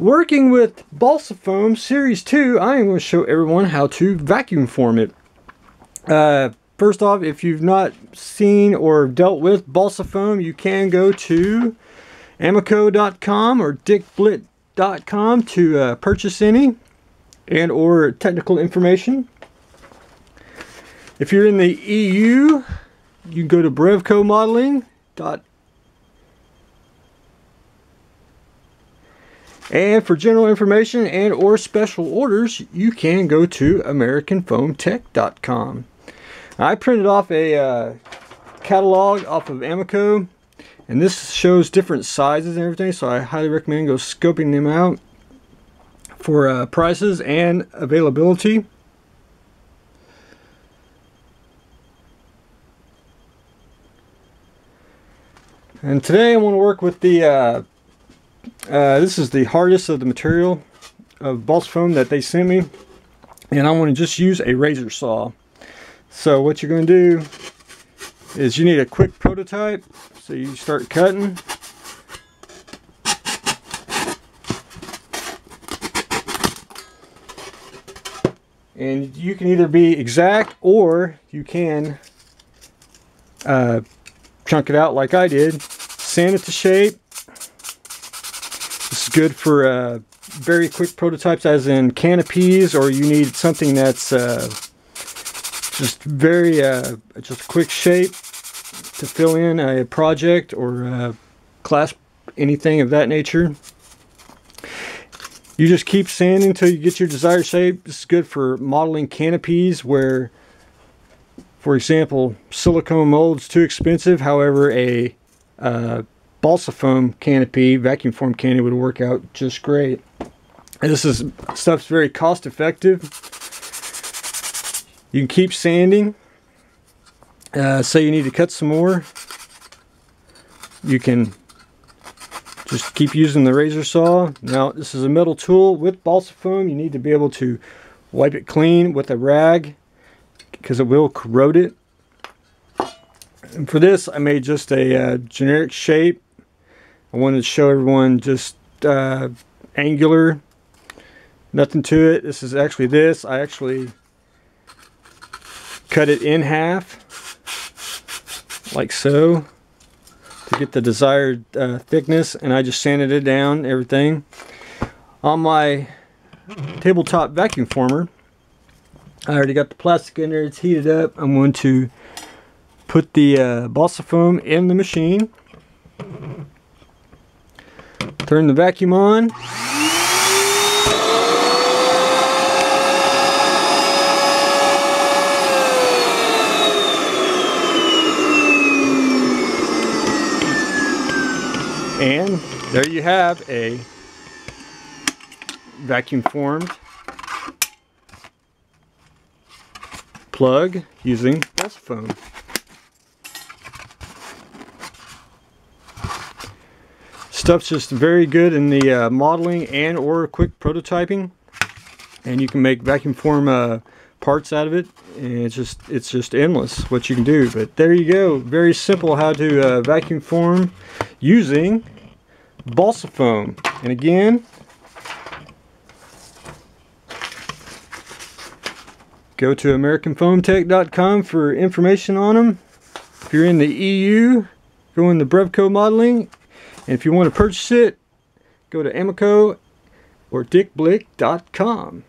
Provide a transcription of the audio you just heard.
Working with Balsa Foam Series 2, I am going to show everyone how to vacuum form it. Uh, first off, if you've not seen or dealt with Balsa Foam, you can go to Amaco.com or dickblick.com to uh, purchase any and or technical information. If you're in the EU, you can go to brevecomodelling.com And for general information and or special orders, you can go to AmericanFoamTech.com. I printed off a uh, catalog off of Amaco, and this shows different sizes and everything, so I highly recommend go scoping them out for uh, prices and availability. And today I want to work with the uh, uh, this is the hardest of the material of balsa foam that they sent me. And I want to just use a razor saw. So what you're going to do is you need a quick prototype. So you start cutting. And you can either be exact or you can uh, chunk it out like I did. Sand it to shape good for uh, very quick prototypes as in canopies or you need something that's uh, just very uh, just quick shape to fill in a project or uh, clasp anything of that nature. You just keep sanding until you get your desired shape. This is good for modeling canopies where, for example, silicone mold's too expensive. However, a uh, balsa foam canopy, vacuum form canopy would work out just great. And this is stuff's very cost effective. You can keep sanding. Uh, say you need to cut some more. You can just keep using the razor saw. Now this is a metal tool with balsa foam. You need to be able to wipe it clean with a rag because it will corrode it. And for this I made just a uh, generic shape I wanted to show everyone just uh, angular, nothing to it. This is actually this. I actually cut it in half, like so, to get the desired uh, thickness, and I just sanded it down, everything. On my tabletop vacuum former, I already got the plastic in there, it's heated up. I'm going to put the uh, balsa foam in the machine. Turn the vacuum on. And there you have a vacuum formed plug using balsa foam. Stuff's just very good in the uh, modeling and or quick prototyping. And you can make vacuum form uh, parts out of it. And it's just it's just endless what you can do. But there you go. Very simple how to uh, vacuum form using balsa foam. And again, go to AmericanFoamTech.com for information on them. If you're in the EU, go in the Breveco modelling and if you want to purchase it, go to Amaco or dickblick.com.